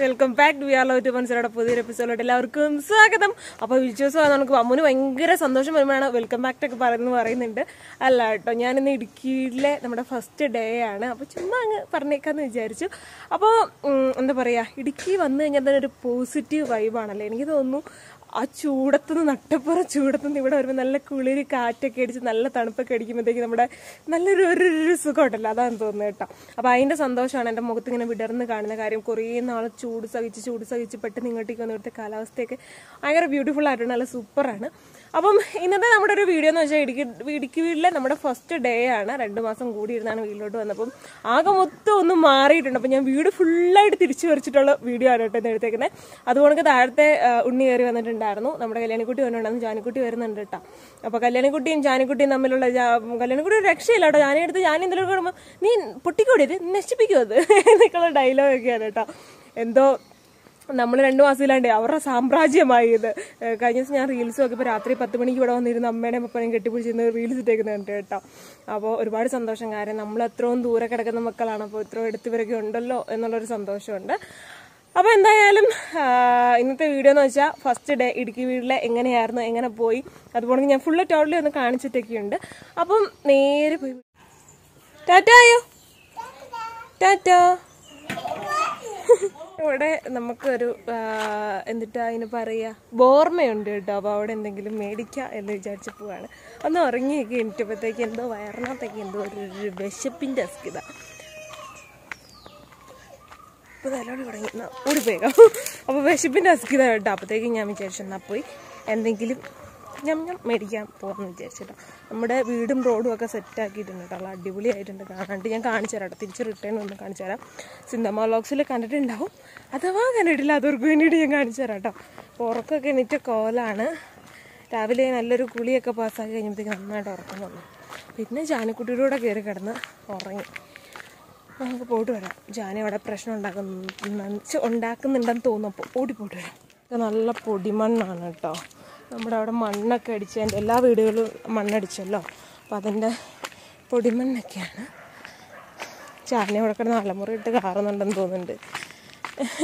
Welcome back we are love to മൻസറുടെ പുതിയൊരു എപ്പിസോഡിലോട്ട് എല്ലാവർക്കും സ്വാഗതം. അപ്പോൾ വിശ്വാസം നമുക്ക് അമ്മന് ഭയങ്കര സന്തോഷം വരുമ്പോഴാണ് വെൽക്കം ബാക്ക് ഒക്കെ പറയുന്നത് പറയുന്നുണ്ട്. അല്ല കേട്ടോ ഞാനിന്ന് ഇടുക്കിയിലെ നമ്മുടെ ഫസ്റ്റ് ഡേ ആണ്. അപ്പോൾ ചുമ്മാ അങ്ങ് പറഞ്ഞേക്കാന്ന് വിചാരിച്ചു. അപ്പോൾ എന്താ പറയുക ഇടുക്കി വന്നു കഴിഞ്ഞാൽ തന്നെ ഒരു പോസിറ്റീവ് വൈബാണല്ലേ എനിക്ക് തോന്നുന്നു. ആ ചൂടത്തുനിന്ന് നട്ടപ്പുറം ചൂടത്തുനിന്ന് ഇവിടെ വരുമ്പോൾ നല്ല കുളിര് കാറ്റൊക്കെ അടിച്ച് നല്ല തണുപ്പൊക്കെ അടിക്കുമ്പോഴത്തേക്ക് നമ്മുടെ നല്ലൊരു ഒരു ഒരു അതാണ് തോന്നുന്നത് കേട്ടോ. അപ്പോൾ അതിന്റെ സന്തോഷമാണ് എന്റെ മുഖത്ത് ഇങ്ങനെ വിടർന്ന് കാണുന്ന കാര്യം. കുറേ നാൾ ചൂട് സഹിച്ച് ചൂട് സഹിച്ച് പെട്ടെന്ന് ഇങ്ങോട്ടേക്ക് വന്നിവിടുത്തെ കാലാവസ്ഥയൊക്കെ ഭയങ്കര ബ്യൂട്ടിഫുൾ ആയിട്ടുണ്ട്. നല്ല സൂപ്പറാണ് അപ്പം ഇന്നത്തെ നമ്മുടെ ഒരു വീഡിയോ എന്ന് വെച്ചാൽ ഇടുക്കി ഇടുക്കി വീട്ടിലെ നമ്മുടെ ഫസ്റ്റ് ഡേ ആണ്. രണ്ട് മാസം കൂടി ഇരുന്നാണ് വീട്ടിലോട്ട് വന്നപ്പം ആകെ മൊത്തം ഒന്ന് മാറിയിട്ടുണ്ട്. അപ്പം ഞാൻ വീട് ഫുള്ളായിട്ട് തിരിച്ചു വരച്ചിട്ടുള്ള വീഡിയോ ആണ് കേട്ടോ എടുത്തേക്കുന്നത് അതുകൊണ്ട് താഴത്തെ ഉണ്ണി കയറി വന്നിട്ടുണ്ടായിരുന്നു. നമ്മുടെ കല്യാണിക്കുട്ടി വന്നിട്ടുണ്ടായിരുന്നു. ജാനിക്കുട്ടി വരുന്നുണ്ട് കേട്ടോ. അപ്പോൾ കല്യാണിക്കുട്ടിയും ജാനിക്കുട്ടിയും തമ്മിലുള്ള കല്യാണിക്കുട്ടി ഒരു രക്ഷയില്ല കേട്ടോ. ജാനി എടുത്ത് ഞാൻ എന്തെങ്കിലും നീ പൊട്ടിക്കൂടി നശിപ്പിക്കുമത് എന്നൊക്കെയുള്ള ഡയലോഗൊക്കെയാണ് കേട്ടോ. എന്തോ നമ്മൾ രണ്ടു മാസമില്ലാണ്ട് അവരുടെ സാമ്രാജ്യമായി ഇത്. കഴിഞ്ഞ ദിവസം ഞാൻ റീൽസ് നോക്കിയപ്പോൾ രാത്രി പത്ത് മണിക്ക് ഇവിടെ വന്നിരുന്ന അമ്മേനെയും പപ്പനെയും കെട്ടിപ്പിടിച്ചിരുന്ന് റീൽസ് ഇട്ടേക്കുന്നുണ്ട് കേട്ടോ. അപ്പോൾ ഒരുപാട് സന്തോഷം. കാര്യം നമ്മൾ എത്രയും ദൂരെ കിടക്കുന്ന മക്കളാണ്. അപ്പോൾ ഇത്രയും എടുത്തിവരൊക്കെ ഉണ്ടല്ലോ എന്നുള്ളൊരു സന്തോഷമുണ്ട്. അപ്പോൾ എന്തായാലും ഇന്നത്തെ വീഡിയോ എന്ന് വെച്ചാൽ ഫസ്റ്റ് ഡേ ഇടുക്കി വീട്ടിലെ എങ്ങനെയായിരുന്നു എങ്ങനെ പോയി അതുപോലെ ഞാൻ ഫുള്ള് ടോട്ടലി ഒന്ന് കാണിച്ചിട്ടൊക്കെയുണ്ട്. അപ്പം നേരെ പോയി. ടാറ്റായോ? ടാറ്റാ. ഇവിടെ നമുക്കൊരു എന്നിട്ട് അതിന് പറയുക ബോർമയുണ്ട് കേട്ടോ അപ്പോൾ അവിടെ എന്തെങ്കിലും മേടിക്കാം എന്ന് വിചാരിച്ച് പോവാണ്. ഒന്ന് ഉറങ്ങിയൊക്കെ എണീറ്റപ്പോഴത്തേക്ക് എന്തോ വയറിനകത്തേക്ക് എന്തോ ഒരു വിശപ്പിന്റെ അസ്കിത ഇപ്പോൾ തലോട് തുടങ്ങി ഓടിപ്പോയേക്കാം അപ്പോൾ വിശപ്പിന്റെ അസ്കിത കേട്ടോ അപ്പോഴത്തേക്കും ഞാൻ വിചാരിച്ചു എന്നാൽ പോയി എന്തെങ്കിലും ഞാൻ ഞാൻ മേടിക്കാൻ പോകാമെന്ന് വിചാരിച്ചിട്ടോ. നമ്മുടെ വീടും റോഡും ഒക്കെ സെറ്റാക്കിയിട്ടുണ്ട് കേട്ടോ. അടിപൊളിയായിട്ടുണ്ട് കാണാണ്ട് ഞാൻ കാണിച്ചു തരാം കേട്ടോ. തിരിച്ച് റിട്ടേൺ ഒന്ന് കാണിച്ചു തരാം. സിന്തമ വ്ളോഗ്സിൽ കണ്ടിട്ടുണ്ടാവും. അഥവാ കണ്ടിട്ടില്ല അതവർക്ക് വേണ്ടിയിട്ട് ഞാൻ കാണിച്ചു തരാം കേട്ടോ. ഉറക്കമൊക്കെ എണീറ്റ കോലാണ്. രാവിലെ നല്ലൊരു കുളിയൊക്കെ പാസ്സാക്കി കഴിഞ്ഞപ്പോഴത്തേക്ക് നന്നായിട്ട് ഉറക്കം വന്നു. പിന്നെ ജാനിക്കുട്ടിയുടെ കൂടെ കയറി കിടന്ന് ഉറങ്ങി. നമുക്ക് പോയിട്ട് വരാം. ജാനി അവിടെ പ്രശ്നം ഉണ്ടാക്കുന്നു ഉണ്ടാക്കുന്നുണ്ടെന്ന് തോന്നുമ്പോൾ ഓടി പോയിട്ട് വരാം. നല്ല പൊടിമണ്ണാണ് കേട്ടോ. നമ്മുടെ അവിടെ മണ്ണൊക്കെ അടിച്ച് എല്ലാ വീടുകളും മണ്ണടിച്ചല്ലോ. അപ്പം അതിന്റെ പൊടിമണ്ണൊക്കെയാണ്. ചാരനെ അവിടെ കിടന്ന് അലമുറ ഇട്ട് കാറുന്നുണ്ടെന്ന് തോന്നുന്നുണ്ട്.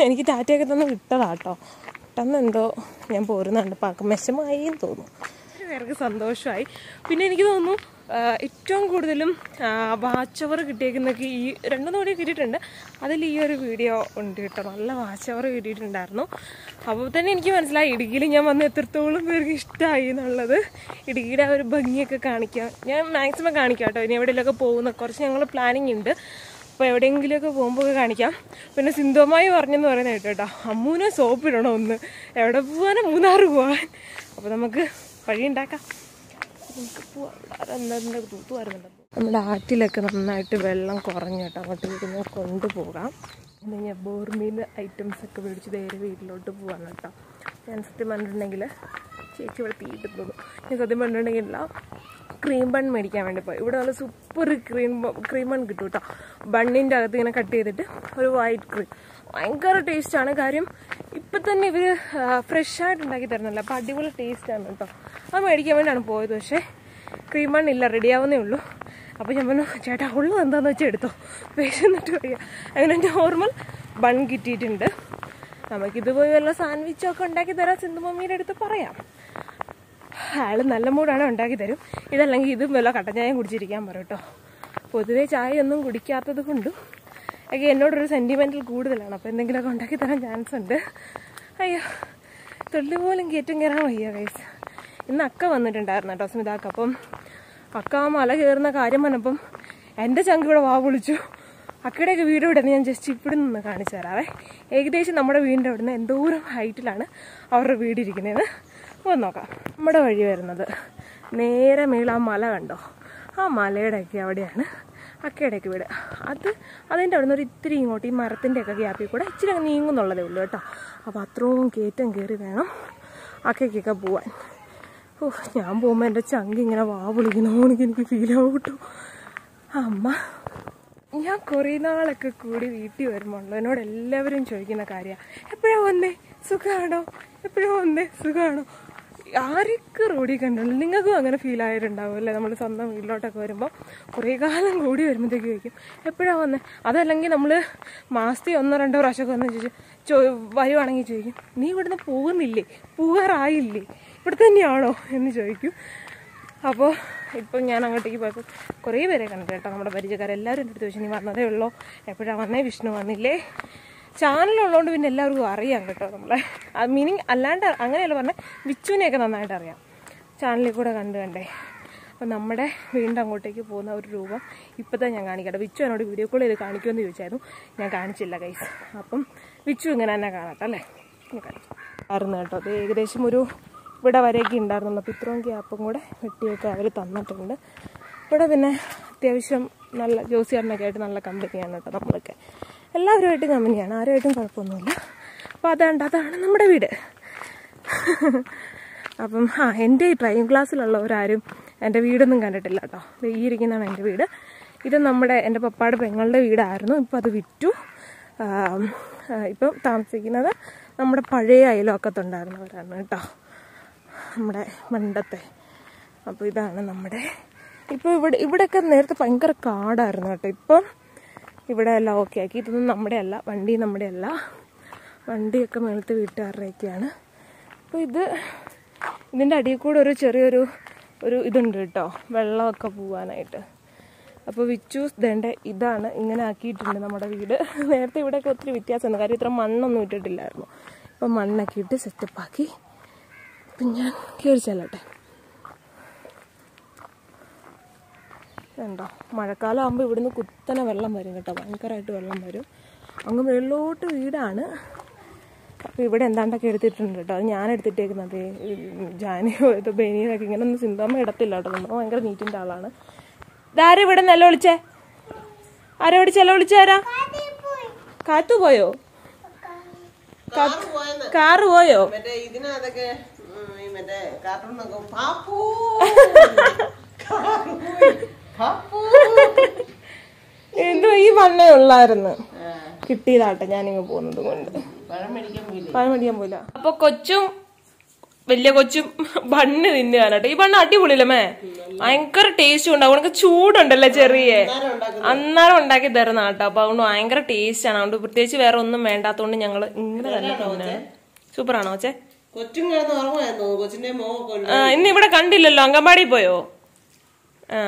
എനിക്ക് ടാറ്റയൊക്കെ തന്നെ വിട്ടതാ കേട്ടോ പെട്ടെന്ന് എന്തോ ഞാൻ പോരുന്നുണ്ട്. പാക്കം മെച്ചമായി എന്ന് തോന്നുന്നു പേർക്ക് സന്തോഷമായി. പിന്നെ എനിക്ക് തോന്നുന്നു ഏറ്റവും കൂടുതലും വാച്ചവർ കിട്ടിയേക്കുന്നൊക്കെ ഈ രണ്ടു നോടി കിട്ടിയിട്ടുണ്ട്. അതിൽ ഈ ഒരു വീഡിയോ ഉണ്ട് കേട്ടോ. നല്ല വാച്ചവർ കിട്ടിയിട്ടുണ്ടായിരുന്നു. അപ്പോൾ തന്നെ എനിക്ക് മനസ്സിലായി ഇടുക്കിയിൽ ഞാൻ വന്ന് എത്രത്തോളം പേർക്ക് ഇഷ്ടമായി എന്നുള്ളത്. ഇടുക്കിയുടെ ഒരു ഭംഗിയൊക്കെ കാണിക്കാം. ഞാൻ മാക്സിമം കാണിക്കാം കേട്ടോ. ഇനി എവിടെയെങ്കിലുമൊക്കെ പോകുന്ന കുറച്ച് ഞങ്ങൾ പ്ലാനിങ് ഉണ്ട്. അപ്പോൾ എവിടെയെങ്കിലുമൊക്കെ പോകുമ്പോൾ കാണിക്കാം. പിന്നെ സിന്ധുമായി പറഞ്ഞെന്ന് പറയുന്നത് കേട്ടോ കേട്ടോ. അമ്മൂനെ സോപ്പിടണം ഒന്ന്. എവിടെ പോകാനും മൂന്നാറ് പോകാൻ അപ്പോൾ നമുക്ക് വഴി ഉണ്ടാക്കാം നമുക്ക് പോവാം എന്താ തൂത്തുവാരുന്നുണ്ട് നമ്മുടെ ആറ്റിലൊക്കെ നന്നായിട്ട് വെള്ളം കുറഞ്ഞു കേട്ടോ. അങ്ങോട്ട് വീട്ടിൽ കൊണ്ടുപോകാം. പിന്നെ ഞാൻ ബോർമീൽ ഐറ്റംസ് ഒക്കെ മേടിച്ച് നേരെ വീട്ടിലോട്ട് പോവാണ് കേട്ടോ. ഞാൻ സത്യം പറഞ്ഞിട്ടുണ്ടെങ്കിൽ ചേച്ചി ഇവിടെ തോന്നും ഞാൻ സത്യം പറഞ്ഞിട്ടുണ്ടെങ്കിൽ ക്രീം ബൺ മേടിക്കാൻ വേണ്ടി പോയി. ഇവിടെ നല്ല സൂപ്പർ ക്രീം ക്രീം ബൺ കിട്ടും കേട്ടോ. ബണ്ണിന്റെ അകത്ത് ഇങ്ങനെ കട്ട് ചെയ്തിട്ട് ഒരു വൈറ്റ് ക്രീം ഭയങ്കര ടേസ്റ്റാണ് കാര്യം ഇപ്പം തന്നെ ഇവർ ഫ്രഷ് ആയിട്ട് ഉണ്ടാക്കി തരുന്നില്ല? അപ്പോൾ അടിപൊളി ടേസ്റ്റാണ് കേട്ടോ. അത് മേടിക്കാൻ വേണ്ടിയാണ് പോയത് പക്ഷേ ക്രീം മണ്ണില്ല ഇല്ല റെഡി ആവുന്നേ ഉള്ളൂ. അപ്പോൾ ഞാൻ പറഞ്ഞു ചേട്ടാ ഉള്ളത് എന്താണെന്ന് വെച്ചാൽ എടുത്തോ. പേശന്നിട്ട് വയ്യ അങ്ങനെ നോർമൽ ബൺ കിട്ടിയിട്ടുണ്ട്. നമുക്കിത് പോയി വല്ല സാൻഡ്വിച്ചൊക്കെ ഉണ്ടാക്കി തരാം സിന്ധു മമ്മീന്റെ അടുത്ത് പറയാം. അയാൾ നല്ല മൂടാണ് ഉണ്ടാക്കി തരും. ഇതല്ലെങ്കിൽ ഇതും വല്ല കട്ടഞ്ചായം കുടിച്ചിരിക്കാൻ പറയും കേട്ടോ. പൊതുവേ ചായ ഒന്നും കുടിക്കാത്തത് കൊണ്ടും ഒക്കെ എന്നോടൊരു സെന്റിമെന്റൽ കൂടുതലാണ്. അപ്പോൾ എന്തെങ്കിലുമൊക്കെ ഉണ്ടാക്കി തരാൻ ചാൻസ് ഉണ്ട്. അയ്യോ തൊള്ളി പോലും കയറ്റം കയറാൻ വയ്യ വയസ്സ് ഇന്ന് അക്ക വന്നിട്ടുണ്ടായിരുന്നു കേട്ടോ സ്മിതാക്ക. അപ്പം അക്ക ആ മല കയറുന്ന കാര്യം പറഞ്ഞപ്പം എന്റെ ചങ്ക് ഇവിടെ വാ വിളിച്ചു. അക്കയുടെയൊക്കെ വീട് ഇവിടെ ഞാൻ ജസ്റ്റ് ഇവിടെ നിന്ന് കാണിച്ചു തരാവേ. ഏകദേശം നമ്മുടെ വീടിന്റെ അവിടുന്ന് എന്തോരം ഹൈറ്റിലാണ് അവരുടെ വീട് ഇരിക്കുന്നതെന്ന് ഒന്ന് നോക്കാം. നമ്മുടെ വഴി വരുന്നത്. നേരെ മേളിൽ ആ മല കണ്ടോ? ആ മലയുടെയൊക്കെ അവിടെയാണ് അക്കയുടെയൊക്കെ വീട്. അത് അതിന്റെ അവിടെ നിന്ന് ഒരു ഇത്തിരി ഇങ്ങോട്ട് ഈ മരത്തിന്റെ ഒക്കെ ഗ്യാപ്പിൽ കൂടെ ഇച്ചിരി അങ്ങ് നീങ്ങുന്നുള്ളതേ ഉള്ളൂ കേട്ടോ. അപ്പോൾ അത്രയും കയറ്റം കയറി വേണം അക്കയ്ക്കൊക്കെ പോവാൻ. ഓ ഞാൻ പോകുമ്പോൾ എന്റെ ചങ്ക് ഇങ്ങനെ വാ വിളിക്കണമെന്ന് എനിക്ക് ഫീൽ ആവും കേട്ടോ. അമ്മ ഞാൻ കുറേ നാളൊക്കെ കൂടി വീട്ടിൽ വരുമ്പോൾ എന്നോട് എല്ലാവരും ചോദിക്കുന്ന കാര്യമാണ് എപ്പോഴാ വന്നേ? സുഖമാണോ എപ്പോഴാ വന്നേ? സുഖമാണോ ആരൊക്കെ റോഡിൽ കണ്ടുള്ളൂ നിങ്ങൾക്കും അങ്ങനെ ഫീൽ ആയിട്ടുണ്ടാവും അല്ലേ? നമ്മൾ സ്വന്തം വീട്ടിലോട്ടൊക്കെ വരുമ്പോൾ കുറേ കാലം കൂടി വരുമ്പോഴത്തേക്ക് ചോദിക്കും എപ്പോഴാണ് വന്നത് അതല്ലെങ്കിൽ നമ്മൾ മാസത്തിൽ ഒന്നോ രണ്ടോ പ്രാവശ്യമൊക്കെ വന്ന് ചോദിച്ചു ചോ വരുവാണെങ്കിൽ ചോദിക്കും നീ ഇവിടുന്ന് പോകുന്നില്ലേ? പോകാറായില്ലേ? ഇവിടെ തന്നെയാണോ എന്ന് ചോദിക്കും. അപ്പോൾ ഇപ്പം ഞാൻ അങ്ങോട്ടേക്ക് പോയപ്പോൾ കുറേ പേരെ കണ്ടു കേട്ടോ. നമ്മുടെ പരിചയക്കാരെല്ലാവരും എന്റെ അടുത്ത് ചോദിച്ചു നീ വന്നതേ ഉള്ളൂ? എപ്പോഴാണ് വന്നേ? വിഷ്ണു വന്നില്ലേ? ചാനലുള്ളതുകൊണ്ട് പിന്നെ എല്ലാവർക്കും അറിയാം കേട്ടോ നമ്മളെ. മീനിങ് അല്ലാണ്ട് അങ്ങനെയല്ല പറഞ്ഞാൽ വിച്ചുവിനെയൊക്കെ നന്നായിട്ട് അറിയാം. ചാനലിൽ കൂടെ കണ്ടു കണ്ടേ. അപ്പം നമ്മുടെ വീണ്ടും അങ്ങോട്ടേക്ക് പോകുന്ന ഒരു രൂപം ഇപ്പോഴത്തെ ഞാൻ കാണിക്കട്ടെ വിച്ചു എന്നോട് വീഡിയോ കോൾ ചെയ്ത് കാണിക്കുമെന്ന് ചോദിച്ചായിരുന്നു. ഞാൻ കാണിച്ചില്ല കൈസ് അപ്പം വിച്ചു ഇങ്ങനെ തന്നെ കാണട്ടെ അല്ലേ? കാണിക്കാം ആയിരുന്നു കേട്ടോ. അത് ഏകദേശം ഒരു ഇവിടെ വരെയൊക്കെ ഉണ്ടായിരുന്നുള്ളൂ അപ്പോൾ ഇത്രയും ഗ്യാപ്പും കൂടെ വെട്ടിയൊക്കെ അവർ തന്നിട്ടുണ്ട്. ഇവിടെ പിന്നെ അത്യാവശ്യം നല്ല ജോസിയാറിനൊക്കെ ആയിട്ട് നല്ല കമ്പനിയാണ് കേട്ടോ നമ്മളൊക്കെ. എല്ലാവരുമായിട്ടും കമ്പനിയാണ് ആരുമായിട്ടും കുഴപ്പമൊന്നുമില്ല. അപ്പോൾ അതാണ്ട് അതാണ് നമ്മുടെ വീട്. അപ്പം ആ എന്റെ ഈ ഡ്രൈവിംഗ് ക്ലാസ്സിലുള്ളവരാരും എന്റെ വീടൊന്നും കണ്ടിട്ടില്ല കേട്ടോ. വെയ്യിരിക്കുന്നതാണ് എന്റെ വീട്. ഇത് നമ്മുടെ എന്റെ പപ്പാടെ പെങ്ങളുടെ വീടായിരുന്നു. ഇപ്പം അത് വിറ്റു. ഇപ്പം താമസിക്കുന്നത് നമ്മുടെ പഴയ അയലോക്കത്തുണ്ടായിരുന്നവരാണ് കേട്ടോ. നമ്മുടെ മണ്ടത്തെ. അപ്പോൾ ഇതാണ് നമ്മുടെ. ഇപ്പോൾ ഇവിടെ ഇവിടെയൊക്കെ നേരത്തെ ഭയങ്കര കാടായിരുന്നു കേട്ടോ. ഇപ്പം ഇവിടെ എല്ലാം ഓക്കെ ആക്കി. ഇതൊന്നും നമ്മുടെ അല്ല. വണ്ടി നമ്മുടെ അല്ല. വണ്ടിയൊക്കെ മേളത്ത് വീട്ടുകാരുടെയൊക്കെയാണ്. അപ്പോൾ ഇത് ഇതിന്റെ അടിയിൽ കൂടെ ഒരു ചെറിയൊരു ഒരു ഇതുണ്ട് കേട്ടോ. വെള്ളമൊക്കെ പോവാനായിട്ട്. അപ്പോൾ വിച്ചു ദേണ്ട ഇതാണ് ഇങ്ങനെ ആക്കിയിട്ടുണ്ട് നമ്മുടെ വീട്. നേരത്തെ ഇവിടെയൊക്കെ ഒത്തിരി വ്യത്യാസമുണ്ട്. കാര്യം ഇത്ര മണ്ണൊന്നും ഇട്ടിട്ടില്ലായിരുന്നു. ഇപ്പം മണ്ണൊക്കെ ഇട്ട് സെറ്റപ്പാക്കി അപ്പം ഞാൻ കയറി ചെല്ലട്ടെ. ഉണ്ടോ മഴക്കാലം ആകുമ്പോൾ ഇവിടുന്ന് കുത്തനെ വെള്ളം വരും കേട്ടോ. ഭയങ്കരമായിട്ട് വെള്ളം വരും. അങ്ങ് വെള്ളോട്ട് വീടാണ്. അപ്പോൾ ഇവിടെ എന്താണ്ടൊക്കെ എടുത്തിട്ടുണ്ട് കേട്ടോ. അത് ഞാൻ എടുത്തിട്ടേക്കുന്നത്. ജാനിയോ ഇത് ബനിയനൊക്കെ ഇങ്ങനെ ഒന്നും സിന്തമ്മ ഇടത്തില്ല കേട്ടോ. നമ്മൾ ഭയങ്കര നീറ്റിന്റെ ആളാണ്. ഇതാരും ഇവിടെ നില വിളിച്ചേ? ആരോ ഇവിടെ ചെല വിളിച്ചാരാ കാത്തു പോയോ. കാറ് പോയോ? മറ്റേ പാപ്പു. പാപ്പു. എന്തോ ഈ മണ്ണേ ഉള്ളായിരുന്നു. കിട്ടിയതാട്ടെ ഞാനിങ്ങ് പോകുന്നത് കൊണ്ട്. പഴം മേടിക്കാൻ പോയില്ലേ? അപ്പൊ കൊച്ചും വലിയ കൊച്ചും ബണ്ണ് തിന്നുകയാണ് കേട്ടോ. ഈ ബണ്ണ് അടിപൊളിയല്ലേ ഭയങ്കര ടേസ്റ്റ് ഉണ്ടാവും. അവനക്ക് ചൂടുണ്ടല്ലേ ചെറിയ? അന്നേരം ഉണ്ടാക്കി തരുന്ന കേട്ടോ. അപ്പൊ അതുകൊണ്ട് ഭയങ്കര ടേസ്റ്റ് ആണ്. അതുകൊണ്ട് പ്രത്യേകിച്ച് വേറെ ഒന്നും വേണ്ടാത്തോണ്ട് ഞങ്ങൾ ഇങ്ങനെ തന്നെ തിന്നാണ് സൂപ്പർ ആണോ ചേ കൊച്ചും കിടന്ന് ഉറങ്ങുമായിരുന്നു കൊച്ചിന്റെ ഇന്ന് ഇവിടെ കണ്ടില്ലല്ലോ. അങ്കമാടി പോയോ? ആ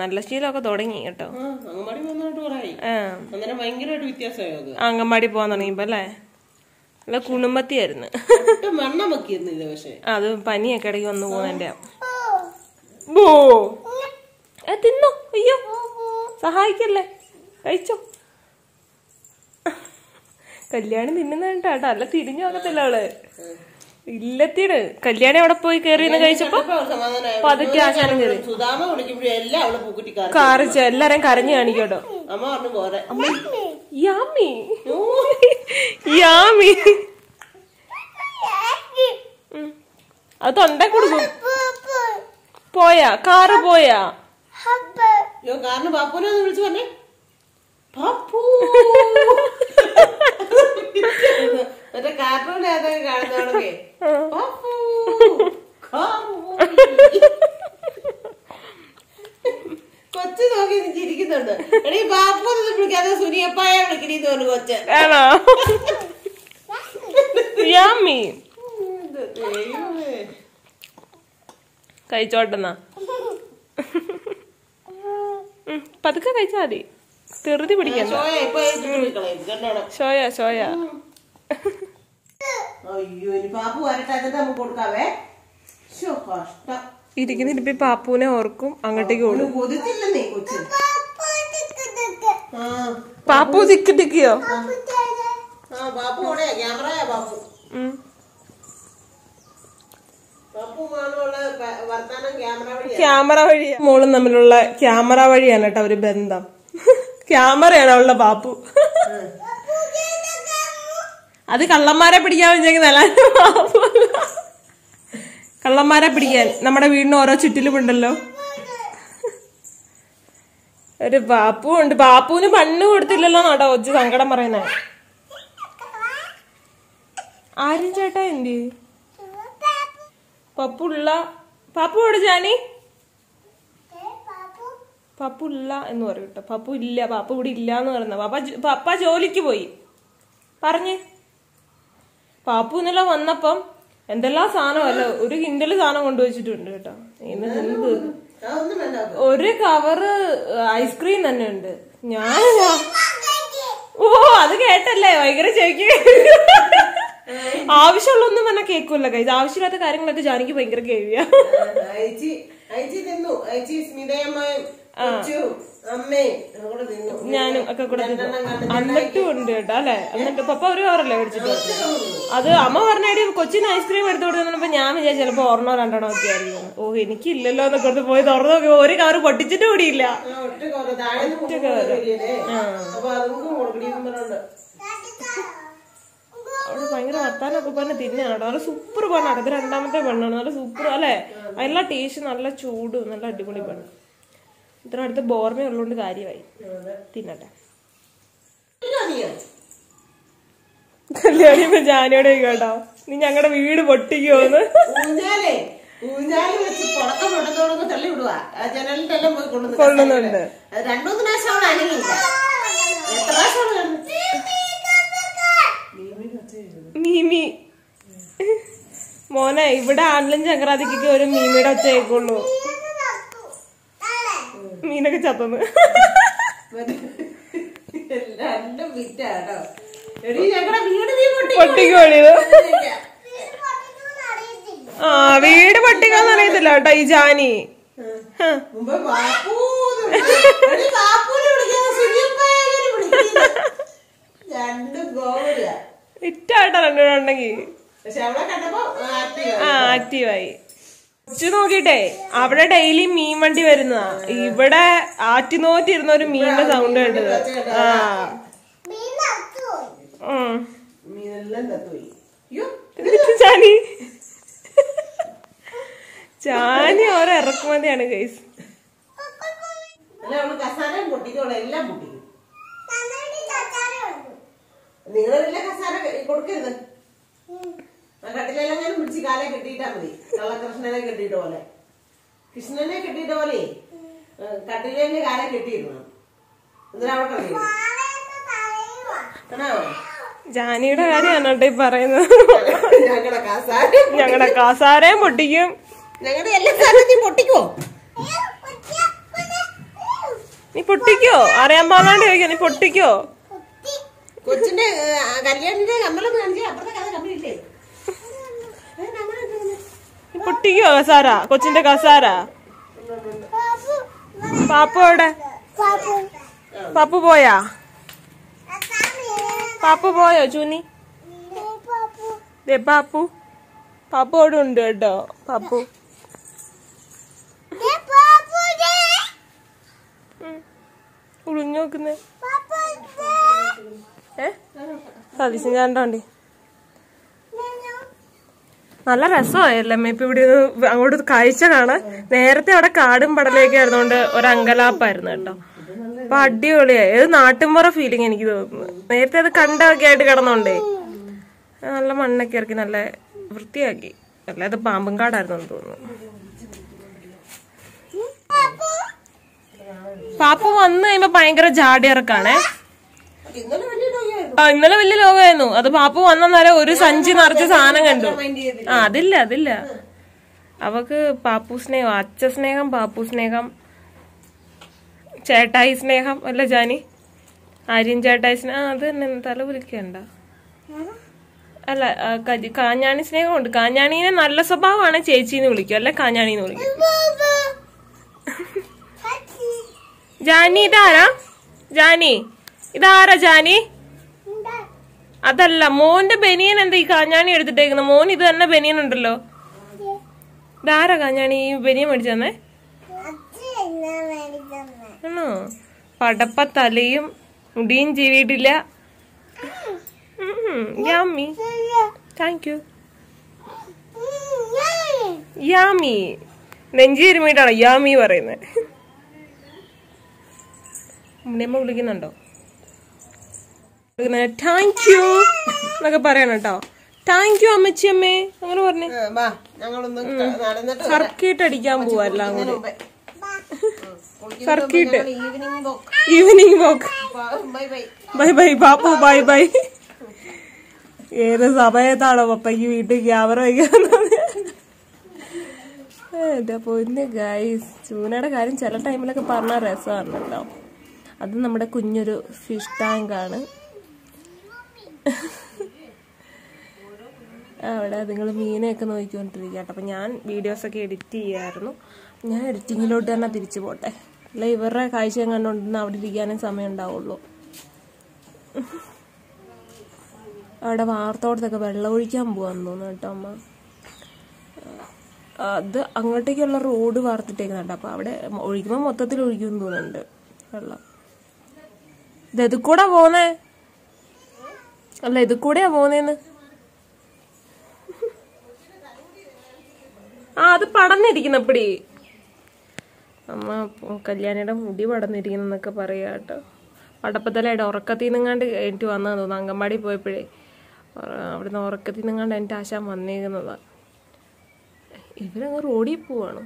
നല്ല ശീലമൊക്കെ തുടങ്ങി കേട്ടോ. അങ്കമാടി പോവാൻ ആ. അന്നേരം ഭയങ്കരമായിട്ട് വ്യത്യാസമായി അത്. പോകാൻ തുടങ്ങിയപ്പോ അല്ലേ? നല്ല കുണുമ്പത്തിയായിരുന്നു. ആയിരുന്നു വണ്ണം വെക്കിയിരുന്നില്ല പക്ഷെ. അത് പനിയൊക്കെ ഇടയ്ക്ക് വന്നു പോകുന്നതിന്റെ ബോ. തിന്നോ? അയ്യോ സഹായിക്കല്ലേ? കഴിച്ചോ? കല്യാണം തിന്നുന്ന കേട്ടോ അല്ല തിരിഞ്ഞു നോക്കത്തില്ല അവൾ. ഇല്ലത്തിട്. കല്യാണി അവിടെ പോയി കേറി നിന്ന് കഴിച്ചപ്പോ. പതുക്കെ ആശാനം കയറി സുധാമ വിളിക്കുമ്പോഴും എല്ലാം അവൾ പൂക്കുറ്റി കാറി കാറിച്ച എല്ലാരും കരഞ്ഞു കാണിക്കട്ടോ. അമ്മ പറഞ്ഞു പോരെ. യാമി യാമി. അത് തൊണ്ട കൊടുക്കും പോയാ കാറ് പോയാ. പാപ്പുനെ ഒന്ന് വിളിച്ചു പറഞ്ഞേ. പാപ്പു മറ്റേ കാർട്ടൂൺ കാറ് പോയി. കൊച്ചു നോക്കി ചിരിക്കുന്നുണ്ട്. എടീ എന്ന് വിളിക്കാതെ സുനിയപ്പായ വിളിക്കണീന്ന് പറഞ്ഞു കൊച്ച് ആണോ? യാമി. കഴിച്ചോട്ടെന്നാ. പതുക്കെ കഴിച്ചാ മതി. തെറുതി പിടിക്കാൻ ഷോയാ ഇപ്പൊ അയ്യോ ഇനി പാപ്പു വരട്ടെ എന്നിട്ട് നമുക്ക് കൊടുക്കാവേ. ശോ, കഷ്ടം. ഇരിക്കുന്ന ഇരിപ്പി പാപ്പുവിനെ ഓർക്കും അങ്ങോട്ടേക്ക് ഓടും. കൊതിച്ചില്ലെന്നേ കൊച്ചു? പാപ്പു തിക്ക് തിക്കിയോ ബാപ്പു ക്യാമറയാ ബാപ്പു. ബാപ്പു ക്യാമറ വഴി മോളും തമ്മിലുള്ള ക്യാമറ വഴിയാണ് കേട്ടോ ഒരു ബന്ധം. ക്യാമറയാണ് അവളുടെ പാപ്പു അത് കള്ളന്മാരെ പിടിക്കാൻ വെച്ചേക്കുന്നല്ല. കള്ളന്മാരെ പിടിക്കാൻ. നമ്മുടെ വീടിന് ഓരോ ചുറ്റിലുമുണ്ടല്ലോ ഒരു ബാപ്പു ഉണ്ട്. ബാപ്പുവിന് പണ്ണ് കൊടുത്തില്ലല്ലോ നാട്ടോ ഒജ്ജ് സങ്കടം പറയുന്നേ. ആരും ചേട്ടാ എന്തി? പപ്പുള്ള പപ്പു എവിടെ ജാനി? പപ്പു ഇല്ല എന്ന് പറയും കേട്ടോ. പപ്പു ഇല്ല. പപ്പു ഇവിടെ ഇല്ല എന്ന് പറയുന്ന പപ്പ പപ്പ ജോലിക്ക് പോയി. പറഞ്ഞേ. പാപ്പു ഇന്നലെ വന്നപ്പം എന്തെല്ലാം സാധനമല്ല ഒരു കിൻഡൽ സാധനം കൊണ്ടുവച്ചിട്ടുണ്ട് കേട്ടോ ഇന്ന് എന്ത് ഒരു കവറ് ഐസ്ക്രീം തന്നെ ഉണ്ട് ഞാൻ ഓ അത് കേട്ടല്ലേ ഭയങ്കര ചോദിക്കുക ആവശ്യമുള്ളൊന്നും പറഞ്ഞാൽ കേൾക്കൂല കൈസ് ആവശ്യമില്ലാത്ത കാര്യങ്ങളൊക്കെ ജാനിക്ക് ഭയങ്കര കേൾവിയാ ഞാനും ഒക്കെ കൂടെ അന്നിട്ടും എന്നിട്ടും ഉണ്ട് കേട്ടോ അല്ലെ? എന്നിട്ട് പപ്പ ഒരു കവറല്ലേ മേടിച്ചിട്ട്? അത് അമ്മ പറഞ്ഞാടി കൊച്ചിന് ഐസ്ക്രീം എടുത്തു കൊടുത്തപ്പോ ഞാൻ വിചാരിച്ചു ചിലപ്പോ ഓർണോ രണ്ടെണ്ണോ ഒക്കെ ആയിരിക്കും. ഓ എനിക്കില്ലല്ലോ എന്നൊക്കെ എടുത്ത് പോയി തുറന്നു നോക്കി. ഒരു കവർ പൊട്ടിച്ചിട്ട് കൂടിയില്ല ഒറ്റ അതും പറഞ്ഞോണ്ട്. അവിടെ ഭയങ്കര വർത്താനൊക്കെ പറഞ്ഞ് തിന്നാണ് നല്ല സൂപ്പർ പെണ്ണാണ്. ഇത് രണ്ടാമത്തെ പെണ്ണാണ്. നല്ല സൂപ്പർ അല്ലെ? നല്ല ടേസ്റ്റ് നല്ല ചൂട് നല്ല അടിപൊളി പെണ്ണ്. ഇത്ര അടുത്ത് ബോർമ ഉള്ളതുകൊണ്ട് കാര്യമായി. തിന്നട്ടെ. കല്യാണി ഇപ്പൊ ജാനിയോടെ കേട്ടോ നീ ഞങ്ങളുടെ വീട് പൊട്ടിക്കോന്ന് കൊള്ളുന്നുണ്ട് മീമി. മോനെ ഇവിടെ ആണ്ടിലും ചക്രാതിക്കൊക്കെ ഒരു മീമിയുടെ ഒച്ച കേൾക്കുള്ളൂ മീനൊക്കെ ചത്തന്ന്. രണ്ടും എടി ഞങ്ങളുടെ വീട് നീ പൊട്ടി പൊട്ടിക്കോളിയത് ആ വീട് പൊട്ടിക്കാന്ന് അറിയത്തില്ല കേട്ടോ ഈ ജാനി. ഇറ്റാട്ടോ രണ്ടുപേരുണ്ടെങ്കി ആക്റ്റീവായി കൊച്ചു നോക്കിട്ടെ അവിടെ ഡെയിലി മീൻ വണ്ടി വരുന്നതാ. ഇവിടെ ആറ്റി നോറ്റിരുന്ന ഒരു മീനിന്റെ സൗണ്ട് കേട്ടത്. ആ. ചാനി. ചാനി ഓരോ ഇറക്കുമതിയാണ് ഗൈസ് വലിയ കസാര കൊടുക്കരുത്. കട്ടിലെല്ലാം ഞാൻ പിടിച്ച് കാലെ കെട്ടിയിട്ടാ മതി. കള്ളകൃഷ്ണനെ കെട്ടിയിട്ട പോലെ. കൃഷ്ണനെ കെട്ടിയിട്ട പോലെ. കട്ടിലേന്റെ കാലെ കെട്ടിയിരുന്നു എന്നിട്ട് അവിടെ ആണോ ജാനിയുടെ കാര്യമാണ് കേട്ടോ ഈ പറയുന്നത്. ഞങ്ങളുടെ കസാര ഞങ്ങളുടെ കാസാരയും പൊട്ടിക്കും. ഞങ്ങളുടെ എല്ലാ സാധനവും നീ പൊട്ടിക്കുവോ? നീ പൊട്ടിക്കോ? അറിയാൻ പാടാണ്ട് ചോദിക്കാം നീ പൊട്ടിക്കോ? കൊച്ചിന്റെ കല്യാണിന്റെ കമ്മലൊന്ന് കാണിച്ചേ അപ്പുറത്തെ കഥ കമ്മലില്ലേ? നീ പൊട്ടിക്കോ കസാര? കൊച്ചിന്റെ കസാര? പാപ്പു എവിടെ? പാപ്പു പോയാ? പാപ്പു പോയോ ചൂനി ദേ പാപ്പു. പാപ്പു അവിടെ ഉണ്ട് കേട്ടോ പാപ്പു. ഉളിഞ്ഞു നോക്കുന്നേ. ഏ? സതീശൻ കണ്ടോണ്ടി നല്ല രസമായല്ലേ. അമ്മ ഇപ്പൊ ഇവിടെ അങ്ങോട്ട് കാഴ്ച കാണാൻ നേരത്തെ അവിടെ കാടും പടലൊക്കെ ആയിരുന്നോണ്ട് ഒരു അങ്കലാപ്പായിരുന്നു കേട്ടോ. അപ്പൊ അടിപൊളിയായി. ഏത് നാട്ടിൻപുറ ഫീലിംഗ് എനിക്ക് തോന്നുന്നു. നേരത്തെ അത് കണ്ടൊക്കെ ആയിട്ട് കിടന്നോണ്ടേ. നല്ല മണ്ണൊക്കെ ഇറക്കി നല്ല വൃത്തിയാക്കി. അല്ല അത് പാമ്പും കാടായിരുന്നു തോന്നുന്നു. പാപ്പു വന്നു കഴിയുമ്പോ ഭയങ്കര ജാടി ഇറക്കാണേ ഇന്നലെ വലിയ ഡോഗിയായിരുന്നു ആ ഇന്നലെ വലിയ ലോകമായിരുന്നു. അത് പാപ്പ വന്നേരം ഒരു സഞ്ചി നിറച്ച് സാധനം കണ്ടു. ആ അതില്ല അതില്ല. അവക്ക് പാപ്പു സ്നേഹം അച്ഛ സ്നേഹം പാപ്പു സ്നേഹം ചേട്ടായി സ്നേഹം അല്ല ജാനി? ആര്യൻ ചേട്ടായി സ്നേഹം അത് തന്നെ തല വിളിക്കണ്ട അല്ല കാഞ്ഞാണി സ്നേഹമുണ്ട്. കാഞ്ഞാണീനെ നല്ല സ്വഭാവമാണ് ചേച്ചിന്ന് വിളിക്കും. അല്ലെ കാഞ്ഞാണിന്ന് വിളിക്കും. ജാനി ഇതാരാ? ജാനി. ഇതാരാ ജാനി? അതല്ല മോന്റെ ബനിയൻ എന്താ ഈ കാഞ്ഞാണി എടുത്തിട്ടേക്കുന്നത് മോൻ ഇത് തന്നെ ബനിയൻ ഉണ്ടല്ലോ ഇതാരാ കാഞ്ഞാണി ഈ ബനിയൻ മേടിച്ചു തന്നെ ആണോ? പടപ്പ തലയും മുടിയും ചീവിയിട്ടില്ല. യാമി താങ്ക് യു യാമി നെഞ്ചിരുമിട്ടാണോ യാമി പറയുന്നത് ഉണ്ണിയമ്മ വിളിക്കുന്നുണ്ടോ? താങ്ക് യു എന്നൊക്കെ പറയണം കേട്ടോ. താങ്ക് യു അമ്മച്ചി അമ്മേ. അങ്ങനെ പറഞ്ഞേ. സർക്കിട്ട് അടിക്കാൻ പോവാ എല്ലാം കൂടി. Circuit. Evening walk bye bye. Bye bye Pappu bye bye. ഏത് സമയത്താണോ പപ്പയ്ക്ക് വീട്ടിൽ ക്യാമറ വയ്ക്കാന്ന് എന്റെ പൊന്ന് ഗൈസ് ചൂനയുടെ കാര്യം ചില ടൈമിലൊക്കെ പറഞ്ഞ രസമാണ് കേട്ടോ അത് നമ്മുടെ കുഞ്ഞൊരു ഫിഷ് ടാങ്ക് ആണ്. അവിടെ നിങ്ങൾ മീനെയൊക്കെ നോക്കിക്കൊണ്ടിരിക്കുക കേട്ടോ. അപ്പം ഞാൻ വീഡിയോസൊക്കെ എഡിറ്റ് ചെയ്യായിരുന്നു. ഞാൻ എഡിറ്റിങ്ങിലോട്ട് തന്നെ തിരിച്ചു പോട്ടെ. അല്ല ഇവരുടെ കാഴ്ചയും കണ്ടുകൊണ്ടിരുന്ന അവിടെ ഇരിക്കാനേ സമയം ഉണ്ടാവുള്ളൂ. അവിടെ വാർത്തോടത്തൊക്കെ വെള്ളം ഒഴിക്കാൻ പോവാന്ന് തോന്നുന്നു കേട്ടോ അമ്മ. അത് അങ്ങോട്ടേക്കുള്ള റോഡ് വാർത്തിട്ടേക്കുന്നുണ്ട്. അപ്പോൾ അവിടെ ഒഴിക്കുമ്പോൾ മൊത്തത്തിൽ ഒഴിക്കുമെന്ന് തോന്നുന്നുണ്ട് വെള്ളം. ഇത് ഇത് കൂടെ പോന്നേ അല്ല ഇത് കൂടെയാ പോന്നേന്ന് ആ അത് പടന്നിരിക്കുന്നപ്പടി അമ്മ കല്യാണിയുടെ മുടി പടന്നിരിക്കുന്നൊക്കെ പറയാ കേട്ടോ. പടപ്പത്തലായിട്ട് ഉറക്കത്തിൽ നിന്നങ്ങാണ്ട് എനിക്ക് വന്നതെന്ന് തോന്നുന്നു. അങ്കൻവാടി പോയപ്പോഴേ. അവിടുന്ന് ഉറക്കത്തിൽ നിന്നങ്ങാണ്ട് എന്റെ ആശാൻ വന്നേക്കുന്നതാണ് ഇവരങ്ങ് റോഡിൽ പോവാണ്.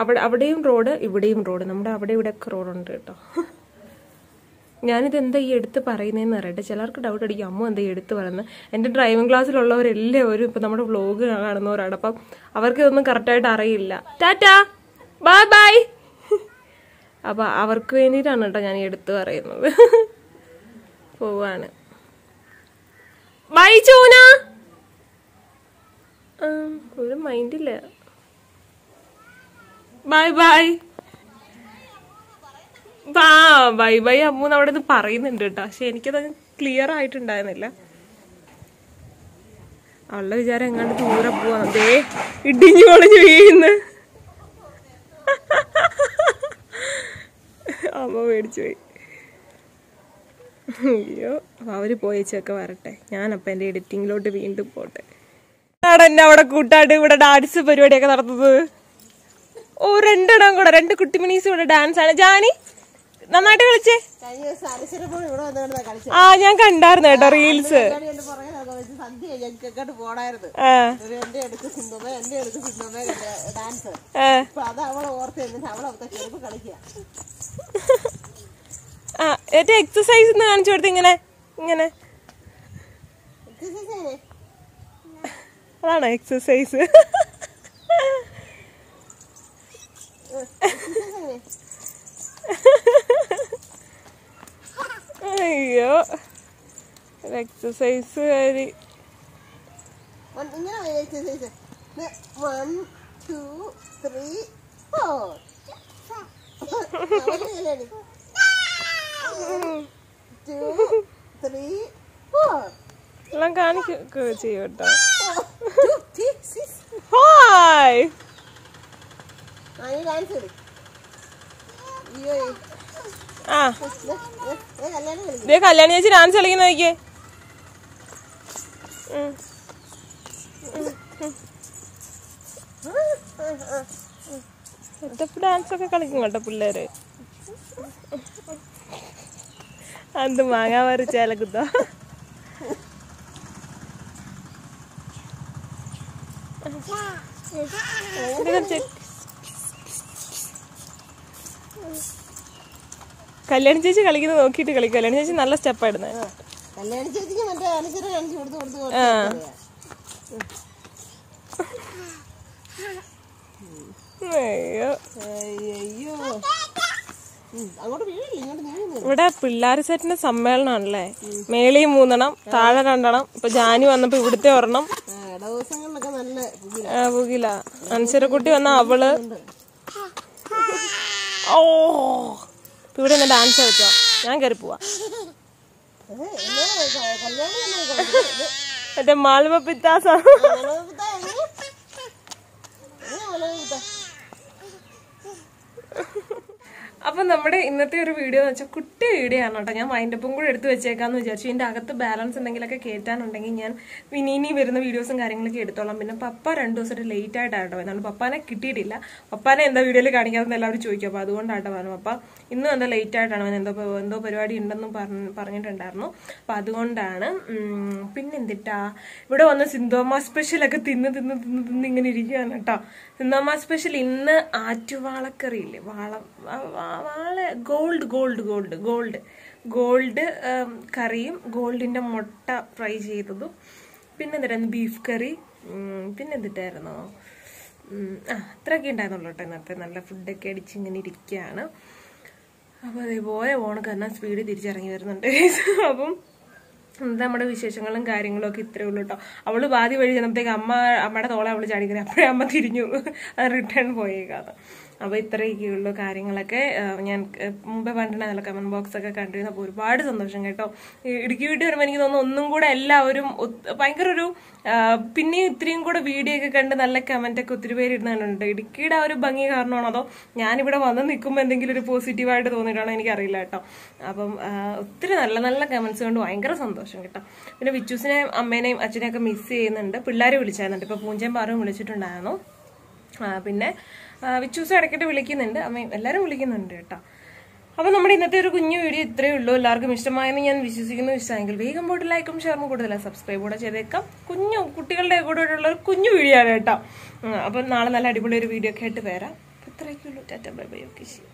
അവിടെ അവിടെയും റോഡ് ഇവിടെയും റോഡ്. നമ്മുടെ അവിടെ ഇവിടെയൊക്കെ റോഡുണ്ട് കേട്ടോ. ഞാനിത് എന്താ ഈ എടുത്ത് പറയുന്നതെന്ന് അറിയട്ടെ. ചിലർക്ക് ഡൗട്ട് അടിക്കും. അമ്മ എന്താ ഈ എടുത്ത് പറയുന്നത് എന്റെ ഡ്രൈവിംഗ് ക്ലാസ്സിലുള്ളവരെല്ലാവരും ഇപ്പം നമ്മുടെ വ്ളോഗ് കാണുന്നവരാണ്. അപ്പം അവർക്ക് ഇതൊന്നും കറക്റ്റായിട്ട് അറിയില്ല. ടാറ്റാ ബൈ ബൈ അപ്പം അവർക്ക് വേണ്ടിയിട്ടാണ് കേട്ടോ ഞാൻ എടുത്ത് പറയുന്നത്. പോവാണ്. ബൈ ചൂന. ഒരു മൈൻഡില്ല ബൈ ബൈ. ആ ബൈ ബൈ അമ്മൂന്ന് അവിടെ നിന്ന് പറയുന്നുണ്ട് കേട്ടോ. പക്ഷെ എനിക്കത് ക്ലിയർ ആയിട്ടുണ്ടായിരുന്നില്ല. അവളുടെ വിചാരം എങ്ങാണ്ട് ദൂരെ പോവാ. ദേ ഇടിഞ്ഞു പൊളിഞ്ഞു വീഴുന്നു. അമ്മ മേടിച്ചു പോയി. അയ്യോ അവർ പോയച്ചൊക്കെ വരട്ടെ. ഞാനപ്പൊ എന്റെ എഡിറ്റിങ്ങിലോട്ട് വീണ്ടും പോട്ടെ. ആണ് എന്നെ അവിടെ കൂട്ടാണ്ട് ഇവിടെ ഡാൻസ് പരിപാടിയൊക്കെ നടത്തുന്നത്. ഓ രണ്ടെണ്ണം കൂടെ. രണ്ട് കുട്ടിമിനീസ് ഇവിടെ ഡാൻസ് ആണ്. ജാനി? നന്നായിട്ട് കളിച്ചേ? ആ ഞാൻ കണ്ടായിരുന്നു കേട്ടോ റീൽസ് ഏറ്റവും എക്സസൈസ് എന്ന് കാണിച്ചു കൊടുത്ത് ഇങ്ങനെ ഇങ്ങനെ. അതാണോ എക്സസൈസ് അയ്യോ. എക്സസൈസ് കാരി. ഇങ്ങനെ exercise one two three four എല്ലാം കാണിക്കുക ചെയ്യും കേട്ടോ ഹായ് ആ ഈ ഡാൻസ് കളി അയ്യോ ആ. ഇതേ കല്യാണി ചേച്ചി ഡാൻസ് കളിക്കുന്ന നോക്കിയേ. ഡാൻസ് ഒക്കെ കളിക്കും കേട്ടോ പിള്ളേര്. അത് മാങ്ങാ പറിച്ചാലക്കുത്തോ കല്യാണി ചേച്ചി കളിക്കുന്നത് നോക്കിയിട്ട് കളിക്കും കല്യാണി ചേച്ചി നല്ല സ്റ്റെപ്പായിരുന്നു ചേച്ചിക്ക് മറ്റേ അനുസരണം കാണിച്ചു കൊടുത്ത് കൊടുത്ത് ആ. അയ്യോ. അയ്യോ. ഇവിടെ പിള്ളേർ സെറ്റിന്റെ സമ്മേളനമാണല്ലേ? മേളി മൂന്നണം താഴെ രണ്ടെണ്ണം. ഇപ്പൊ ജാനി വന്നപ്പോ ഇവിടുത്തെ ഒരെണ്ണം. പുകില. അൻസരക്കുട്ടി വന്ന അവൾ. ഓ. ഇവിടെ ഒന്ന് ഡാൻസ് കളിച്ചോ ഞാൻ കയറി പോവാ. മറ്റേ മാൽവ പിത്താസ ഇത് മലകുത്താ എങ്ങനെ? എങ്ങനെ മലകുത്താ? അപ്പൊ നമ്മുടെ ഇന്നത്തെ ഒരു വീഡിയോ എന്ന് വെച്ചാൽ കുട്ടി വീഡിയോ ആണ് കേട്ടോ. ഞാൻ മൈൻഡപ്പും കൂടെ എടുത്ത് വെച്ചേക്കാന്ന് വിചാരിച്ചു. ഇതിന്റെ അകത്ത് ബാലൻസ് എന്തെങ്കിലുമൊക്കെ കയറ്റാനുണ്ടെങ്കിൽ ഞാൻ ഇനി ഇനി വരുന്ന വീഡിയോസും കാര്യങ്ങളൊക്കെ എടുത്തോളാം. പിന്നെ പപ്പ രണ്ടു ദിവസമായിട്ട് ലേറ്റ് ആയിട്ടാണ് എന്നാണ് പപ്പാനെ കിട്ടിയിട്ടില്ല. പപ്പാനെ എന്താ വീഡിയോയിൽ കാണിക്കാമെന്ന് എല്ലാവരും ചോദിക്കും. അപ്പൊ അതുകൊണ്ടാട്ടോ പറഞ്ഞു പപ്പ ഇന്നും എന്താ ലേറ്റ് ആയിട്ടാണ് എന്തോ എന്തോ പരിപാടി ഉണ്ടെന്നും പറഞ്ഞ് പറഞ്ഞിട്ടുണ്ടായിരുന്നു. അപ്പൊ അതുകൊണ്ടാണ് പിന്നെ പിന്നെന്തിട്ടാ? ഇവിടെ വന്ന് സിന്തോമ സ്പെഷ്യലൊക്കെ തിന്ന് തിന്ന് തിന്ന് തിന്ന് ഇങ്ങനെ ഇരിക്കുകയാണ് കേട്ടോ. സിന്തോമ സ്പെഷ്യൽ ഇന്ന് ആറ്റുവാളക്കറി ഇല്ലേ? വാള വാ- വാ- gold gold gold gold gold കറിയും ഗോൾഡിന്റെ മുട്ട ഫ്രൈ ചെയ്തതും. പിന്നെ എന്തിട്ടായിരുന്നു ബീഫ് കറി പിന്നെ എന്തിട്ടായിരുന്നോ ആ അത്രയൊക്കെ ഉണ്ടായിരുന്നുള്ളൂ കേട്ടോ ഇന്നത്തെ നല്ല ഫുഡൊക്കെ അടിച്ച് ഇങ്ങനെ ഇരിക്കുകയാണ്. അപ്പോൾ അതേപോലെ ഓണക്ക് തന്നെ സ്പീഡ് തിരിച്ചിറങ്ങി വരുന്നുണ്ട്. അപ്പം നമ്മുടെ വിശേഷങ്ങളും കാര്യങ്ങളും ഒക്കെ ഇത്രേ ഉള്ളൂ കേട്ടോ. അവൾ പാതി വഴി ചെന്നപ്പോഴത്തേക്ക് അമ്മ അമ്മയുടെ തോളെ അവൾ ചാടിക്കുന്നത് അപ്പോഴേ അമ്മ തിരിഞ്ഞു. റിട്ടേൺ പോയേക്കാണ് അപ്പോൾ ഇത്രയൊക്കെ ഉള്ളൂ കാര്യങ്ങളൊക്കെ ഞാൻ മുമ്പേ പറഞ്ഞിട്ടുണ്ടായിരുന്നല്ലോ കമന്റ് ബോക്സ് ഒക്കെ കണ്ടിരുന്നപ്പോൾ ഒരുപാട് സന്തോഷം കേട്ടോ. ഇടുക്കി വീട്ടിൽ വരുമ്പോൾ എനിക്ക് തോന്നുന്നു ഒന്നും കൂടെ എല്ലാവരും ഭയങ്കര ഒരു പിന്നെയും ഇത്രയും കൂടെ വീഡിയോ ഒക്കെ കണ്ട് നല്ല കമന്റൊക്കെ ഒത്തിരി പേര് ഇടുന്നുണ്ട്. ഇടുക്കിയുടെ ആ ഒരു ഭംഗി കാരണമാണോ അതോ ഞാനിവിടെ വന്ന് നിൽക്കുമ്പോൾ എന്തെങ്കിലും ഒരു പോസിറ്റീവായിട്ട് തോന്നിയിട്ടാണോ എനിക്കറിയില്ല കേട്ടോ. അപ്പം ഒത്തിരി നല്ല നല്ല കമൻസ് കൊണ്ട് ഭയങ്കര സന്തോഷം കേട്ടോ. പിന്നെ വിച്ചൂസിനെയും അമ്മേനെയും അച്ഛനെയൊക്കെ മിസ് ചെയ്യുന്നുണ്ട്. പിള്ളേരെ വിളിച്ചായിരുന്നുണ്ട്. ഇപ്പോൾ പൂഞ്ചയും പാറും വിളിച്ചിട്ടുണ്ടായിരുന്നു. പിന്നെ വിച്ചൂസ് ഇടയ്ക്കിട്ട് വിളിക്കുന്നുണ്ട്. അമ്മയും എല്ലാവരും വിളിക്കുന്നുണ്ട് കേട്ടോ. അപ്പോൾ നമ്മുടെ ഇന്നത്തെ ഒരു കുഞ്ഞു വീഡിയോ ഇത്രയേ ഉള്ളൂ. എല്ലാവർക്കും ഇഷ്ടമായെന്ന് ഞാൻ വിശ്വസിക്കുന്നു. ഇഷ്ടമെങ്കിൽ വേഗം പോയിട്ട് ലൈക്കും ഷെയറും കൂടുതൽ സബ്സ്ക്രൈബ് കൂടെ ചെയ്തേക്കാം. കുഞ്ഞു കുട്ടികളുടെ കൂടെ ഉള്ള ഒരു കുഞ്ഞു വീഡിയോ ആണ് കേട്ടോ. അപ്പം നാളെ നല്ല അടിപൊളി ഒരു വീഡിയോ ഒക്കെ ആയിട്ട് വരാം. ഇത്രയൊക്കെ ഉള്ളൂ. ടാറ്റ ബൈ ബൈ ഓക്കെ ശരി.